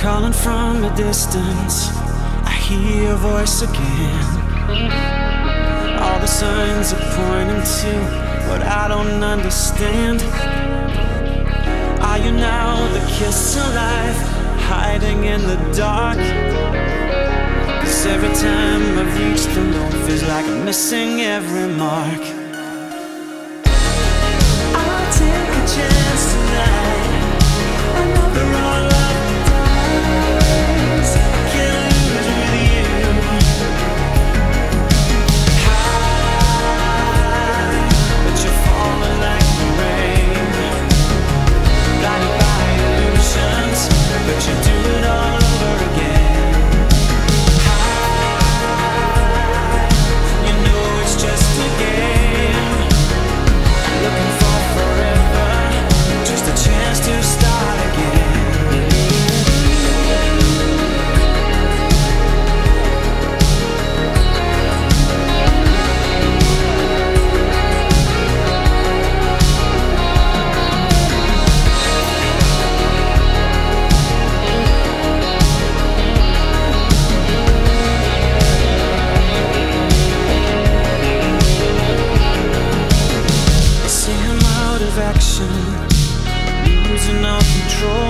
Calling from a distance, I hear your voice again. All the signs are pointing to what I don't understand. Are you now the kiss of life, hiding in the dark? Cause every time I reach the moon, feels like I'm missing every mark. I'll take a chance. losing, all control.